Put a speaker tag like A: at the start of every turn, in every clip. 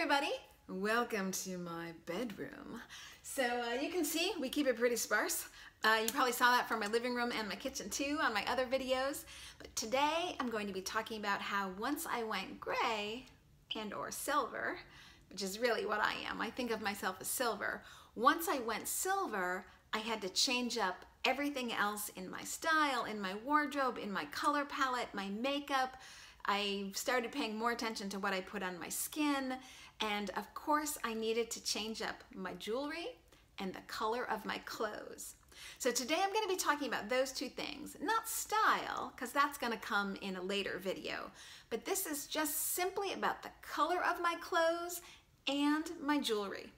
A: everybody. Welcome to my bedroom. So uh, you can see we keep it pretty sparse. Uh, you probably saw that from my living room and my kitchen too on my other videos. But today I'm going to be talking about how once I went gray and or silver, which is really what I am, I think of myself as silver. Once I went silver, I had to change up everything else in my style, in my wardrobe, in my color palette, my makeup, I started paying more attention to what I put on my skin. And of course, I needed to change up my jewelry and the color of my clothes. So today I'm going to be talking about those two things, not style, because that's going to come in a later video, but this is just simply about the color of my clothes and my jewelry.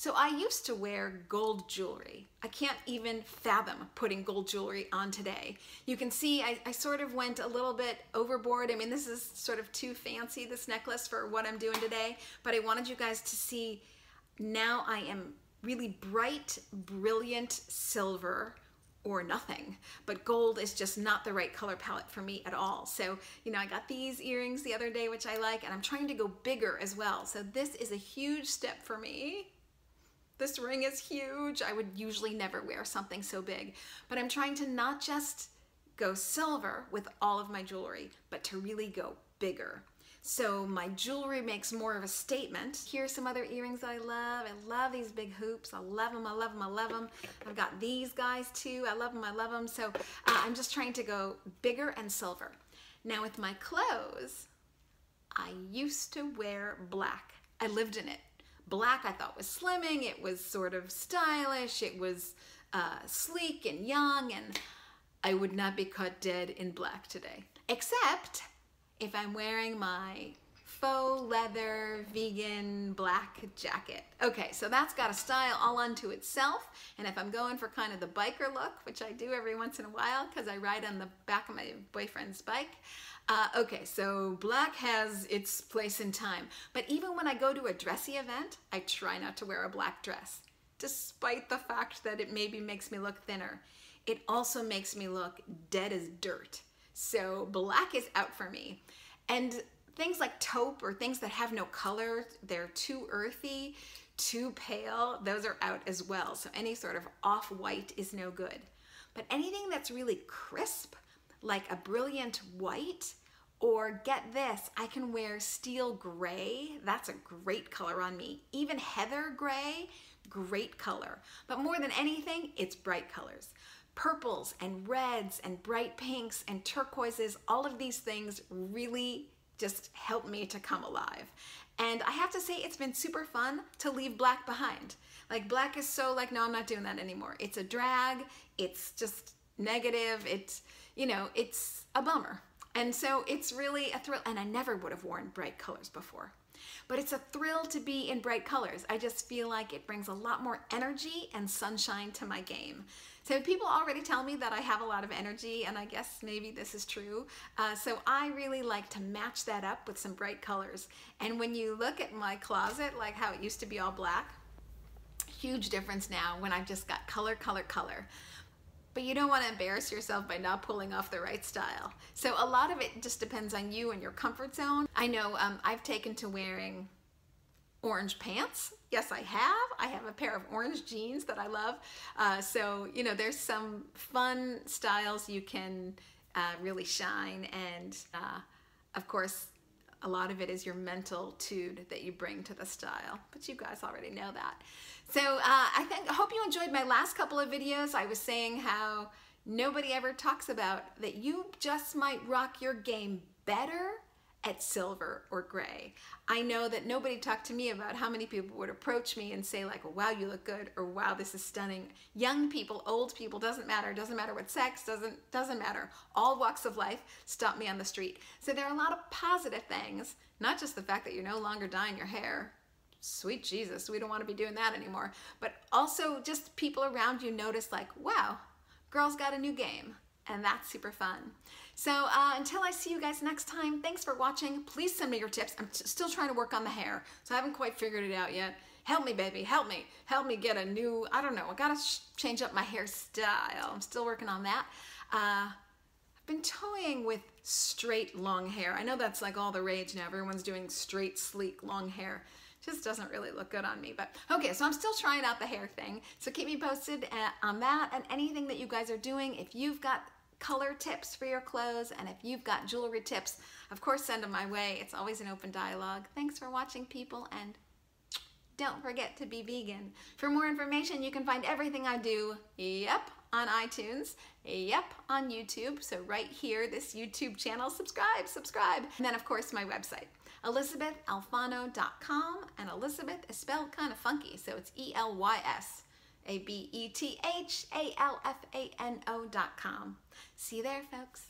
A: So I used to wear gold jewelry. I can't even fathom putting gold jewelry on today. You can see I, I, sort of went a little bit overboard. I mean, this is sort of too fancy, this necklace, for what I'm doing today, but I wanted you guys to see now I am really bright, brilliant silver or nothing. But gold is just not the right color palette for me at all. So, you know, I got these earrings the other day, which I like, and I'm trying to go bigger as well. So this is a huge step for me. This ring is huge. I would usually never wear something so big, but I'm trying to not just go silver with all of my jewelry, but to really go bigger. So my jewelry makes more of a statement. Here's some other earrings I love. I love these big hoops. I love them, I love them, I love them. I've got these guys too. I love them, I love them. So uh, I'm just trying to go bigger and silver. Now with my clothes, I used to wear black. I lived in it black I thought was slimming, it was sort of stylish, it was uh, sleek and young, and I would not be caught dead in black today. Except if I'm wearing my faux leather vegan black jacket. Okay, so that's got a style all unto itself. And if I'm going for kind of the biker look, which I do every once in a while because I ride on the back of my boyfriend's bike, uh, okay, so black has its place in time, but even when I go to a dressy event, I try not to wear a black dress, despite the fact that it maybe makes me look thinner. It also makes me look dead as dirt. So black is out for me. And things like taupe or things that have no color, they're too earthy, too pale, those are out as well. So any sort of off-white is no good. But anything that's really crisp, like a brilliant white, or get this, I can wear steel gray. That's a great color on me. Even heather gray, great color. But more than anything, it's bright colors. Purples and reds and bright pinks and turquoises, all of these things really just help me to come alive. And I have to say, it's been super fun to leave black behind. Like black is so like, no, I'm not doing that anymore. It's a drag. It's just negative. It's, you know, it's a bummer. And so it's really a thrill, and I never would have worn bright colors before. But it's a thrill to be in bright colors. I just feel like it brings a lot more energy and sunshine to my game. So people already tell me that I have a lot of energy, and I guess maybe this is true. Uh, so I really like to match that up with some bright colors. And when you look at my closet, like how it used to be all black, huge difference now when I've just got color, color, color but you don't want to embarrass yourself by not pulling off the right style. So a lot of it just depends on you and your comfort zone. I know um, I've taken to wearing orange pants. Yes, I have. I have a pair of orange jeans that I love. Uh, so, you know, there's some fun styles you can uh, really shine. And uh, of course, a lot of it is your mental tude that you bring to the style, but you guys already know that. So uh, I think I hope you enjoyed my last couple of videos. I was saying how nobody ever talks about that you just might rock your game better at silver or gray. I know that nobody talked to me about how many people would approach me and say like, wow, you look good, or wow, this is stunning. Young people, old people, doesn't matter. Doesn't matter what sex, doesn't, doesn't matter. All walks of life stop me on the street. So there are a lot of positive things, not just the fact that you're no longer dyeing your hair. Sweet Jesus, we don't want to be doing that anymore. But also just people around you notice like, wow, girl's got a new game and that's super fun. So uh, until I see you guys next time, thanks for watching. Please send me your tips. I'm still trying to work on the hair, so I haven't quite figured it out yet. Help me, baby, help me. Help me get a new, I don't know, I gotta change up my hairstyle. I'm still working on that. Uh, I've been toying with straight long hair. I know that's like all the rage now. Everyone's doing straight, sleek, long hair. just doesn't really look good on me. But okay, so I'm still trying out the hair thing. So keep me posted uh, on that and anything that you guys are doing. If you've got color tips for your clothes and if you've got jewelry tips, of course, send them my way. It's always an open dialogue. Thanks for watching, people, and don't forget to be vegan. For more information, you can find everything I do, yep, on iTunes, yep, on YouTube. So right here, this YouTube channel, subscribe, subscribe. And then of course my website, elysabethalfano.com. And Elysabeth is spelled kind of funky, so it's E-L-Y-S. A-B-E-T-H-A-L-F-A-N-O dot com. See you there, folks.